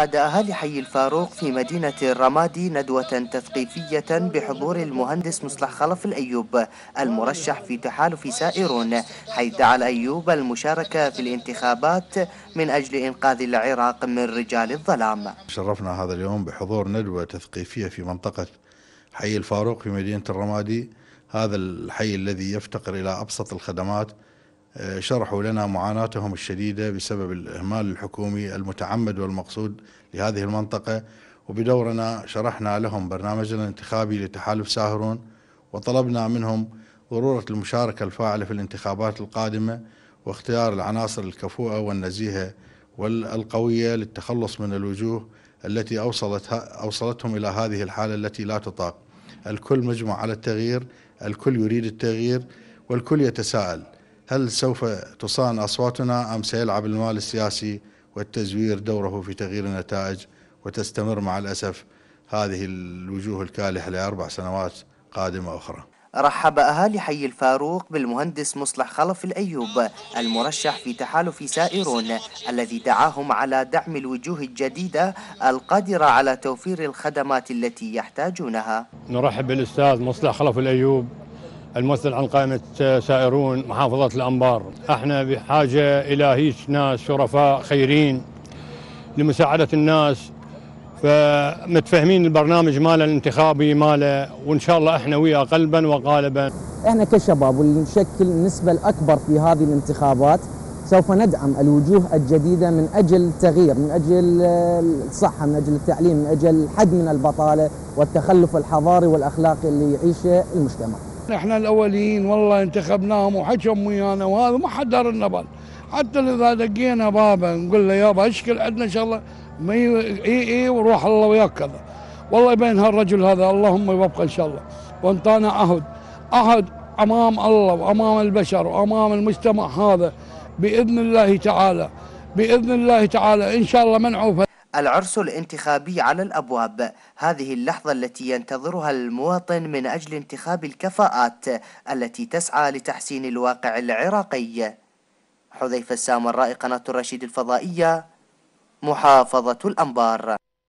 عقد أهالي حي الفاروق في مدينة الرمادي ندوة تثقيفية بحضور المهندس مصلح خلف الأيوب المرشح في تحالف سائرون حيث دعا الأيوب المشاركة في الانتخابات من أجل إنقاذ العراق من رجال الظلام. شرفنا هذا اليوم بحضور ندوة تثقيفية في منطقة حي الفاروق في مدينة الرمادي هذا الحي الذي يفتقر إلى أبسط الخدمات شرحوا لنا معاناتهم الشديدة بسبب الإهمال الحكومي المتعمد والمقصود لهذه المنطقة. وبدورنا شرحنا لهم برنامجنا الانتخابي لتحالف ساهرون وطلبنا منهم ضرورة المشاركة الفاعلة في الانتخابات القادمة واختيار العناصر الكفؤة والنزيهة والقوية للتخلص من الوجوه التي أوصلت أوصلتهم إلى هذه الحالة التي لا تطاق. الكل مجمع على التغيير الكل يريد التغيير والكل يتساءل. هل سوف تصان أصواتنا أم سيلعب المال السياسي والتزوير دوره في تغيير النتائج وتستمر مع الأسف؟ هذه الوجوه الكالحة لأربع سنوات قادمة أخرى. رحب أهالي حي الفاروق بالمهندس مصلح خلف الأيوب المرشح في تحالف سائرون الذي دعاهم على دعم الوجوه الجديدة القادرة على توفير الخدمات التي يحتاجونها. نرحب بالأستاذ مصلح خلف الأيوب. الممثل عن قائمة سائرون محافظة الأنبار. إحنا بحاجة إلى هيك ناس شرفاء خيرين لمساعدة الناس فمتفهمين البرنامج ماله الانتخابي ماله وإن شاء الله إحنا وياه قلبا وقالبا إحنا كشباب واللي نشكل النسبة الأكبر في هذه الانتخابات سوف ندعم الوجوه الجديدة من أجل التغيير من أجل الصحة من أجل التعليم من أجل الحد من البطالة والتخلف الحضاري والأخلاقي اللي يعيشه المجتمع. إحنا الأولين والله انتخبناهم وحكم ويانا وهذا ما حد دار لنا بال. حتى إذا دقينا بابا نقول له يابا اشكل عندنا إن شاء الله اي إي وروح الله وياك كذا. والله يبين هالرجل هذا اللهم يبقى إن شاء الله. وانطانا عهد. عهد أمام الله وأمام البشر وأمام المجتمع هذا بإذن الله تعالى. بإذن الله تعالى إن شاء الله منعوفه العرس الانتخابي على الأبواب. هذه اللحظة التي ينتظرها المواطن من أجل انتخاب الكفاءات التي تسعى لتحسين الواقع العراقي. حذيفة السامراء قناة الرشيد الفضائية محافظة الأنبار.